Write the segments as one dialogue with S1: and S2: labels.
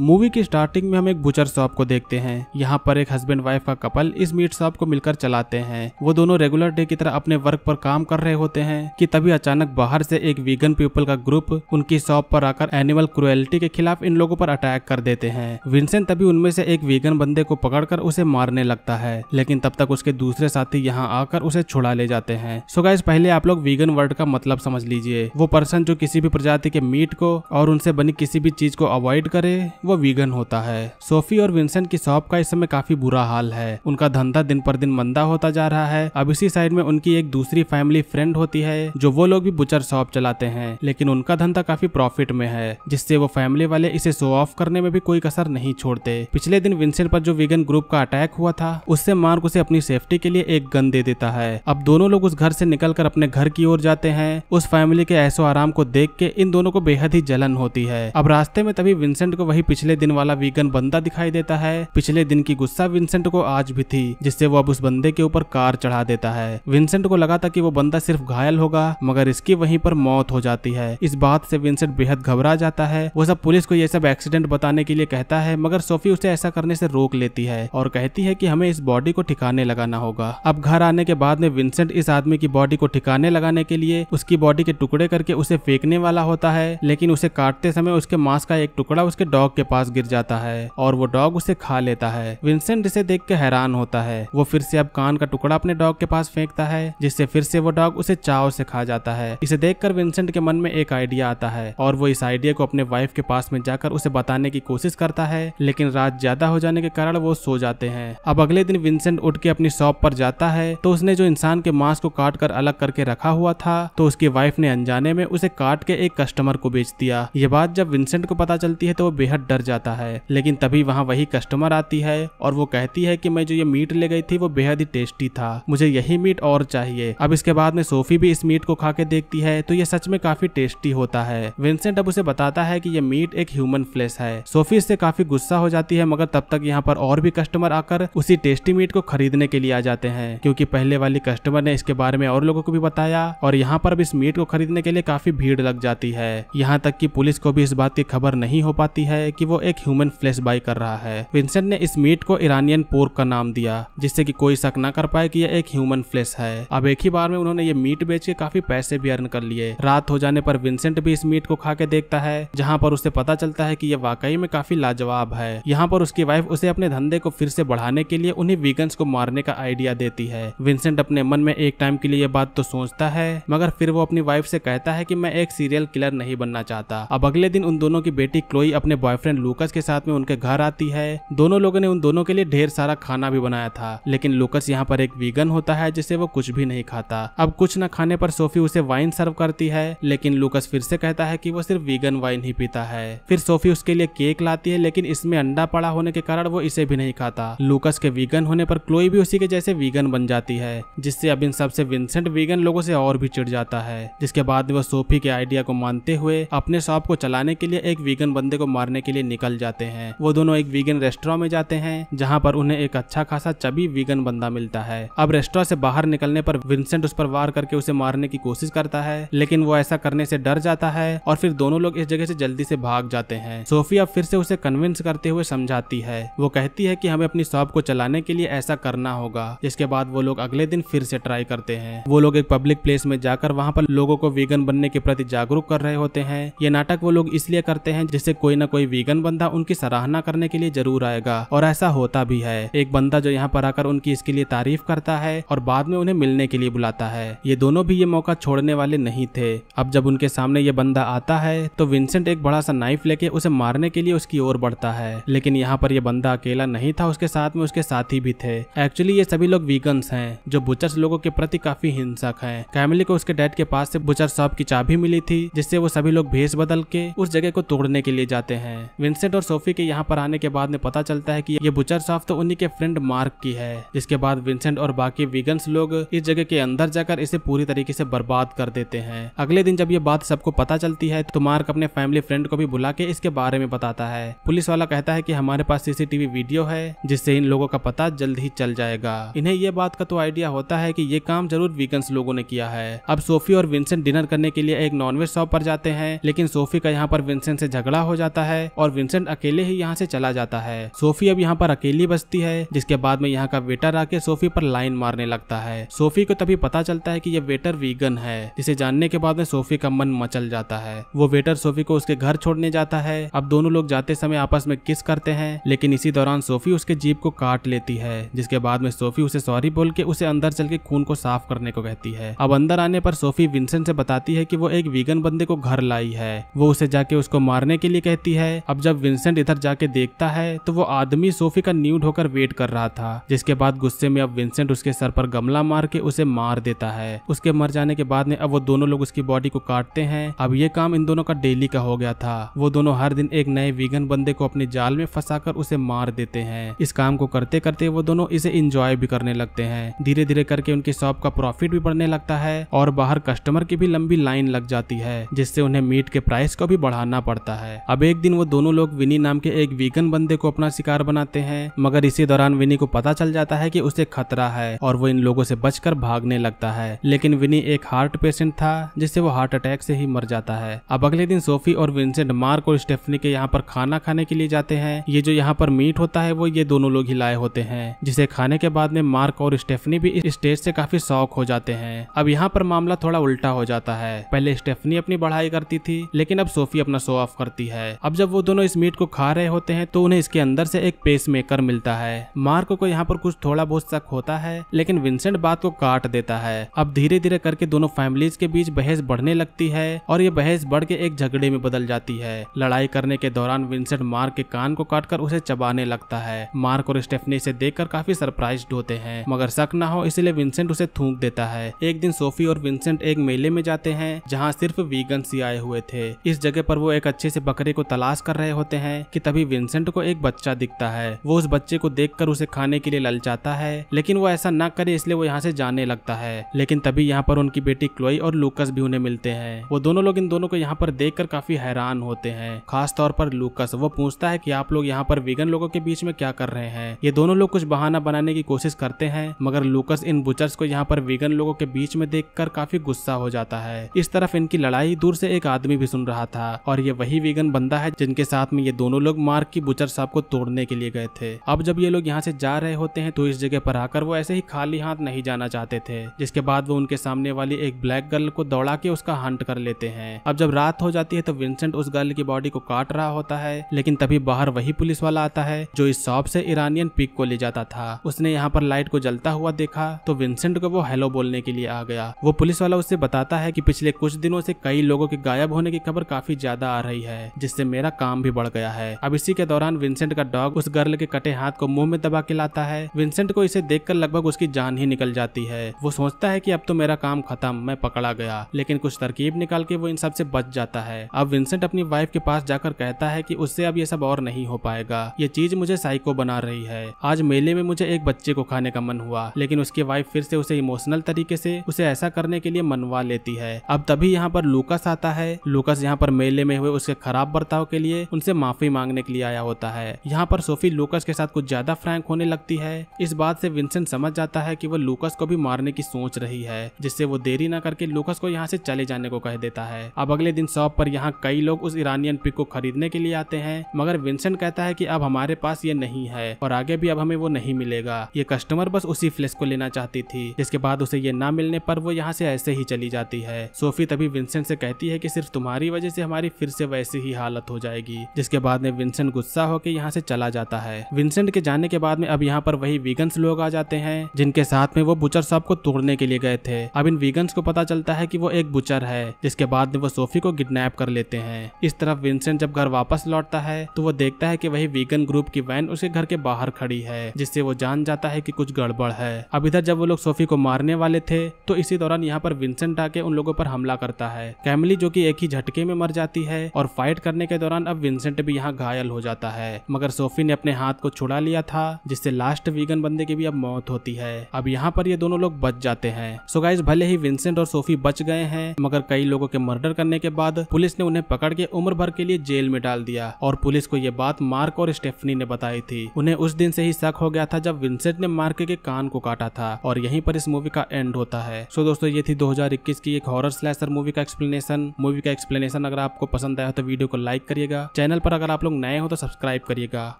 S1: Movie की starting में हम एक बुचर शॉप को देखते हैं। यहाँ पर एक हस्बैंड वाइफ का कपल इस मीट शॉप को मिलकर चलाते हैं। वो दोनों रेगुलर डे की तरह अपने वर्क पर काम कर रहे होते हैं कि तभी अचानक बाहर से एक वीगन पीपल का ग्रुप उनकी शॉप पर आकर एनिमल क्रुएलिटी के खिलाफ इन लोगों पर अटैक कर देते हैं। विंसेंट तभी उनमें से एक वीगन बंदे को पकड़कर उसे मारने लगता है, लेकिन तब तक उसके दूसरे साथी यहाँ आकर उसे छुड़ा ले जाते हैं। सो गाइस पहले आप लोग वीगन वर्ड का मतलब समझ लीजिए। वो पर्सन जो किसी भी प्रजाति के मीट को और उनसे बनी किसी भी चीज़ को अवॉइड करे वो वीगन होता है। सोफी और विंसेंट की शॉप का इस समय काफ़ी बुरा हाल है। उनका धंधा दिन पर दिन मंदा होता जा रहा है। अब इसी साइड में उनकी एक दूसरी फैमिली फ्रेंड होती है, जो वो लोग भी बुचर शॉप चलाते हैं। लेकिन उनका धंधा काफ़ी प्रॉफिट में है, जिससे वो फैमिली वाले इसे शो ऑफ़ करने में भी कोई कसर नहीं छोड़ते। पिछले दिन विंसेंट पर जो वीगन ग्रुप का अटैक हुआ था, उससे मार्क उसे अपनी सेफ्टी के लिए एक गन दे देता है। अब दोनों लोग उस घर से निकलकर अपने घर की ओर जाते हैं। उस फैमिली के ऐसो आराम को देख के इन दोनों को बेहद ही जलन होती है। अब रास्ते में तभी विंसेंट को वही पिछले दिन वाला वीगन बंदा दिखाई देता है। पिछले दिन की गुस्सा विंसेंट को आज भी थी, जिससे वो अब उस बंदे के ऊपर कार चढ़ा देता है। विंसेंट को लगा था कि वो बंदा सिर्फ़ घायल होगा, मगर इसकी वहीं पर मौत हो जाती है। इस बात से विंसेंट बेहद घबरा जाता है। वो सब पुलिस को ये सब एक्सीडेंट बताने के लिए कहता है, मगर सोफी उसे ऐसा करने से रोक लेती है और कहती है कि हमें इस बॉडी को ठिकाने लगाना होगा। अब घर आने के बाद में विंसेंट इस आदमी की बॉडी को ठिकाने लगाने के लिए उसकी बॉडी के टुकड़े करके उसे फेंकने वाला होता है, लेकिन उसे काटते समय उसके मांस का एक टुकड़ा उसके डॉग के पास गिर जाता है और वो डॉग उसे खा लेता है। विंसेंट इसे देख के हैरान होता है। वो फिर से अब कान का टुकड़ा अपने डॉग के पास फेंकता है, जिससे फिर से वो डॉग उसे चाव से खा जाता है। इसे देखकर विंसेंट के मन में एक आइडिया आता है और वो इस आइडिया को अपने वाइफ के पास में जाकर उसे बताने की कोशिश करता है, लेकिन रात ज़्यादा हो जाने के कारण वो सो जाते हैं। अब अगले दिन विंसेंट उठ के अपनी शॉप पर जाता है तो उसने जो इंसान के मांस को काट कर अलग करके रखा हुआ था तो उसकी वाइफ ने अनजाने में उसे काट के एक कस्टमर को बेच दिया। ये बात जब विंसेंट को पता चलती है तो वो बेहद डर जाता है। लेकिन तभी वहाँ वही कस्टमर आती है और वो कहती है कि मैं जो ये मीट ले गई थी वो बेहद ही टेस्टी था। मुझे यही मीट और चाहिए। अब इसके बाद में सोफी भी इस मीट को खा के देखती है तो ये सच में काफ़ी टेस्टी होता है। विंसेंट अब उसे बताता है कि ये मीट एक ह्यूमन फ्लेश है। सोफी इससे काफ़ी गुस्सा हो जाती है, मगर तब तक यहाँ पर और भी कस्टमर आकर उसी टेस्टी मीट को खरीदने के लिए आ जाते हैं, क्योंकि पहले वाली कस्टमर ने इसके बारे में और लोगों को भी बताया और यहाँ पर अब इस मीट को खरीदने के लिए काफ़ी भीड़ लग जाती है। यहाँ तक की पुलिस को भी इस बात की खबर नहीं हो पाती है कि वो एक ह्यूमन फ्लेश बाई कर रहा है। विंसेंट ने इस मीट को ईरानियन पोर्क का नाम दिया, जिससे कि कोई शक न कर पाए कि यह एक ह्यूमन फ्लैश है। अब एक ही बार में उन्होंने ये मीट बेच के काफ़ी पैसे भी अर्न कर लिए। रात हो जाने पर विंसेंट भी इस मीट को खा के देखता है, जहाँ पर उसे पता चलता है की यह वाकई में काफ़ी लाजवाब है। यहाँ पर उसकी वाइफ उसे अपने धंधे को फिर से बढ़ाने के लिए उन्हें वीगन्स को मारने का आइडिया देती है। विंसेंट अपने मन में एक टाइम के लिए ये बात तो सोचता है, मगर फिर वो अपनी वाइफ से कहता है कि मैं एक सीरियल किलर नहीं बनना चाहता। अब अगले दिन उन दोनों की बेटी क्लोई अपने बॉयफ्रेंड लूकस के साथ में उनके घर आती है। दोनों लोगों ने उन दोनों के लिए ढेर सारा खाना भी बनाया था, लेकिन लूकस यहाँ पर एक वीगन होता है जिसे वो कुछ भी नहीं खाता। अब कुछ न खाने पर सोफी उसे वाइन सर्व करती है, लेकिन लूकस फिर से कहता है कि वो सिर्फ़ वीगन वाइन ही पीता है। फिर सोफी उसके लिए केक लाती है, लेकिन इसमें अंडा पड़ा होने के कारण वो इसे भी नहीं खाता। लूकस के वीगन होने पर क्लोई भी उसी के जैसे वीगन बन जाती है, जिससे अब इन सबसे विंसेंट वीगन लोगों से और भी चिढ़ जाता है। जिसके बाद वो सोफी के आइडिया को मानते हुए अपने शॉप को चलाने के लिए एक वीगन बंदे को मारने के लिए निकल जाते हैं। वो दोनों एक वीगन रेस्टोरेंट में जाते हैं, जहाँ पर उन्हें एक अच्छा खासा चबी वीगन बंदा मिलता है। अब रेस्टोरेंट से बाहर निकलने पर विंसेंट उस पर वार करके उसे मारने की कोशिश करता है, लेकिन वो ऐसा करने से डर जाता है और फिर दोनों लोग इस जगह से जल्दी से भाग जाते हैं। सोफी अब फिर से उसे कन्विंस करते हुए समझाती है। वो कहती है कि हमें अपनी शॉप को चलाने के लिए ऐसा करना होगा। जिसके बाद वो लोग अगले दिन फिर से ट्राई करते हैं। वो लोग एक पब्लिक प्लेस में जाकर वहाँ पर लोगों को वीगन बनने के प्रति जागरूक कर रहे होते हैं। ये नाटक वो लोग इसलिए करते हैं जिससे कोई ना कोई वीगन बंदा उनकी सराहना करने के लिए ज़रूर आएगा, और ऐसा होता भी है। एक बंदा जो यहाँ पर आकर उनकी इसके लिए तारीफ़ करता है और बाद में उन्हें मिलने के लिए बुलाता है। ये दोनों भी ये मौका छोड़ने वाले नहीं थे। अब जब उनके सामने ये बंदा आता है तो विंसेंट एक बड़ा सा नाइफ लेके उसे मारने के लिए उसकी ओर बढ़ता है। लेकिन यहाँ पर यह बंदा अकेला नहीं था, उसके साथ में उसके साथी भी थे। एक्चुअली ये सभी लोग वीगन्स हैं, जो बुचर्स लोगों के प्रति काफ़ी हिंसक हैं। कैमिली को उसके डैड के पास से बुचर शॉप की चाबी मिली थी, जिससे वो सभी लोग भेस बदल के उस जगह को तोड़ने के लिए जाते हैं। विंसेंट और सोफी के यहाँ पर आने के बाद में पता चलता है कि ये बुचर शॉप तो उन्हीं के फ्रेंड मार्क की है। जिसके बाद विंसेंट और बाकी विगन्स लोग इस जगह के अंदर जाकर इसे पूरी तरीके से बर्बाद कर देते हैं। अगले दिन जब ये बात सबको पता चलती है तो मार्क अपने फैमिली फ्रेंड को भी बुला के इसके बारे में बताता है। पुलिस वाला कहता है कि हमारे पास सीसीटीवी वीडियो है, जिससे इन लोगों का पता जल्द ही चल जाएगा। इन्हें ये बात का तो आइडिया होता है कि ये काम ज़रूर वीगन्स लोगों ने किया है। अब सोफी और विंसेंट डिनर करने के लिए एक नॉनवेज शॉप पर जाते हैं, लेकिन सोफी का यहाँ पर विंसेंट से झगड़ा हो जाता है और विंसेंट अकेले ही यहाँ से चला जाता है। सोफी अब यहाँ पर अकेली बसती है, जिसके बाद में यहाँ का वेटर आके सोफी पर लाइन मारने लगता है। सोफी को तभी पता चलता है कि यह वेटर वीगन है, जिसे जानने के बाद में सोफी का मन मचल जाता है। वो वेटर सोफी को उसके घर छोड़ने जाता है। अब दोनों लोग जाते समय आपस में किस करते हैं, लेकिन इसी दौरान सोफी उसके जीप को काट लेती है, जिसके बाद में सोफी उसे सॉरी बोल के उसे अंदर चल के खून को साफ़ करने को कहती है। अब अंदर आने पर सोफी विंसेंट से बताती है कि वो एक वीगन बंदे को घर लाई है। वो उसे जाके उसको मारने के लिए कहती है। अब जब विंसेंट इधर जाके देखता है तो वो आदमी सोफी का न्यूड होकर वेट कर रहा था, जिसके बाद गुस्से में अब विंसेंट उसके सर पर गमला मार के उसे मार देता है। उसके मर जाने के बाद में अब वो दोनों लोग उसकी बॉडी को काटते हैं। अब ये काम इन दोनों का डेली का हो गया था। वो दोनों हर दिन एक नए वीगन बंदे को अपने जाल में फंसाकर उसे मार देते हैं। इस काम को करते करते वो दोनों इसे इंजॉय भी करने लगते हैं। धीरे धीरे करके उनकी शॉप का प्रॉफिट भी बढ़ने लगता है और बाहर कस्टमर की भी लंबी लाइन लग जाती है, जिससे उन्हें मीट के प्राइस को भी बढ़ाना पड़ता है। अब एक दिन वो दोनों लोग विनी नाम के एक वीगन बंदे को अपना शिकार बनाते हैं, मगर इसी दौरान विनी को पता चल जाता है कि उसे खतरा है और वो इन लोगों से बचकर भागने लगता है। लेकिन विनी एक हार्ट पेशेंट था, जिससे वो हार्ट अटैक से ही मर जाता है। अब अगले दिन सोफी और विंसेंट मार्क और स्टेफनी के यहाँ पर खाना खाने के लिए जाते हैं। ये जो यहाँ पर मीट होता है, वो ये दोनों लोग ही लाए होते हैं, जिसे खाने के बाद में मार्क और स्टेफनी भी इस स्टेज से काफ़ी शौक हो जाते हैं। अब यहाँ पर मामला थोड़ा उल्टा हो जाता है। पहले स्टेफनी अपनी बढ़ाई करती थी, लेकिन अब सोफी अपना शो ऑफ़ करती है। अब जब वो दोनों इस मीट को खा रहे होते हैं तो उन्हें इसके अंदर से एक पेस मेकर मिलता है। मार्क को यहाँ पर कुछ थोड़ा बहुत शक होता है, लेकिन विंसेंट बात को काट देता है। अब धीरे धीरे करके दोनों फैमिलीज़ के बीच बहस बढ़ने लगती है, और ये बहस बढ़ के एक झगड़े में बदल जाती है। लड़ाई करने के दौरान विंसेंट मार्क के कान को काटकर उसे चबाने लगता है। मार्क और स्टेफनी इसे देखकर काफ़ी सरप्राइज़ होते हैं, मगर शक ना हो, इसलिए विंसेंट उसे थूक देता है। एक दिन सोफी और विंसेंट एक मेले में जाते हैं, जहाँ सिर्फ़ वीगन ही आए हुए थे। इस जगह पर वो एक अच्छे से बकरे को तलाश कर रहे होते हैं कि तभी विंसेंट को एक बच्चा दिखता है। वो उस बच्चे को देखकर उसे खाने के लिए ललचाता है, लेकिन वो ऐसा न करे इसलिए वो यहाँ से जाने लगता है। लेकिन तभी यहाँ पर उनकी बेटी क्लोई और लूकस भी उन्हें मिलते हैं। वो दोनों लोग इन दोनों को यहाँ पर देखकर काफ़ी हैरान होते हैं। खास तौर पर लूकस वो पूछता है कि आप लोग यहाँ पर विगन लोगों के बीच में क्या कर रहे हैं? ये दोनों लोग कुछ बहाना बनाने की कोशिश करते हैं, मगर लूकस इन बुचर्स को यहाँ पर विगन लोगों के बीच में देखकर काफ़ी गुस्सा हो जाता है। इस तरफ़ इनकी लड़ाई दूर से एक आदमी भी सुन रहा था, और ये वही वीगन बंदा है जिनके साथ में ये दोनों लोग मार्ग की बुचर साहब को तोड़ने के लिए गए थे। अब जब ये लोग यहाँ से जा रहे होते हैं तो इस जगह पर आकर वो ऐसे ही खाली हाथ नहीं जाना चाहते थे, जिसके बाद वो उनके सामने वाली एक ब्लैक गर्ल को दौड़ा के उसका हंट कर लेते हैं। अब जब रात हो जाती है तो विंसेंट उस गर्ल की बॉडी को काट रहा होता है, लेकिन तभी बाहर वही पुलिस वाला आता है, जो इस शॉप से ईरानियन पिक को ले जाता था। उसने यहाँ पर लाइट को जलता हुआ देखा तो विंसेंट को वो हेलो बोलने के लिए आ गया। वो पुलिस वाला उससे बताता है की पिछले कुछ दिनों से कई लोगों के गायब होने की खबर काफ़ी ज़्यादा आ रही है, जिससे मेरा काम भी बढ़ गया है। अब इसी के दौरान विंसेंट का डॉग उस गर्ल के कटे हाथ को मुँह में दबा के लाता है। विंसेंट को इसे देखकर लगभग उसकी जान ही निकल जाती है। वो सोचता है कि अब तो मेरा काम खत्म, मैं पकड़ा गया। लेकिन कुछ तरकीब निकाल के वो इन सबसे बच जाता है। अब विंसेंट अपनी वाइफ के पास जाकर कहता है कि उससे अब ये सब और नहीं हो पाएगा। ये चीज़ मुझे साइको बना रही है। आज मेले में मुझे एक बच्चे को खाने का मन हुआ, लेकिन उसकी वाइफ फिर से उसे इमोशनल तरीके से, उसे ऐसा करने के लिए मनवा लेती है। अब तभी यहाँ पर लूकस आता है। लूकस यहाँ पर मेले में हुए उसके खराब बर्ताव के लिए उनसे माफ़ी मांगने के लिए आया होता है। यहाँ पर सोफी लूकस के साथ कुछ ज़्यादा फ्रैंक होने लगती है। इस बात से विंसेंट समझ जाता है कि वो लूकस को भी मारने की सोच रही है, जिससे वो देरी न करके लूकस को यहाँ से चले जाने को कह देता है। अब अगले दिन शॉप पर यहाँ कई लोग उस ईरानियन पिक को खरीदने के लिए आते हैं, मगर विंसेंट कहता है की अब हमारे पास ये नहीं है, और आगे भी अब हमें वो नहीं मिलेगा। ये कस्टमर बस उसी फ्लेश को लेना चाहती थी, जिसके बाद उसे ये ना मिलने पर वो यहाँ से ऐसे ही चली जाती है। सोफी तभी विंसेंट से कहती है कि सिर्फ़ तुम्हारी वजह से हमारी फिर से वैसी ही हालत हो जाएगी। जिसके बाद में विंसेंट गुस्सा होकर यहाँ से चला जाता है। विंसेंट के जाने के बाद में अब यहाँ पर वही वीगन्स लोग आ जाते हैं, जिनके साथ में वो बुचर साहब को तोड़ने के लिए गए थे। अब इन वीगन्स को पता चलता है कि वो एक बुचर है, जिसके बाद में वो सोफी को किडनैप कर लेते हैं। इस तरफ़ विंसेंट जब घर वापस लौटता है तो वो देखता है की वही वीगन ग्रुप की वैन उसके घर के बाहर खड़ी है, जिससे वो जान जाता है की कुछ गड़बड़ है। अब इधर जब वो लोग सोफी को मारने वाले थे तो इसी दौरान यहाँ पर विंसेंट आके उन लोगों पर हमला करता है। कैमली जो कि एक ही झटके में मर जाती है, और फाइट करने के दौरान अब विंसेंट भी यहाँ घायल हो जाता है। मगर सोफी ने अपने हाथ को छुड़ा लिया था, जिससे लास्ट वीगन बंदे की भी अब मौत होती है। अब यहाँ पर ये दोनों लोग बच जाते हैं। सो गाइज़ भले ही विंसेंट और सोफी बच गए हैं, मगर कई लोगों के मर्डर करने के बाद पुलिस ने उन्हें पकड़ के उम्र भर के लिए जेल में डाल दिया। और पुलिस को ये बात मार्क और स्टेफनी ने बताई थी। उन्हें उस दिन से ही शक हो गया था जब विंसेंट ने मार्क के कान को काटा था। और यहीं पर इस मूवी का एंड होता है। सो दोस्तों, ये थी 2021 की एक हॉरर स्लैशर मूवी का एक्सप्लेनेशन मूवी का एक्सप्लेनेशन अगर आपको पसंद आया तो वीडियो को लाइक करिएगा। चैनल पर अगर आप लोग नए हो तो सब्सक्राइब करिएगा।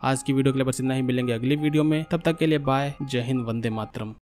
S1: आज की वीडियो के लिए बस इतना ही। मिलेंगे अगली वीडियो में। तब तक के लिए बाय। जय हिंद, वंदे मातरम।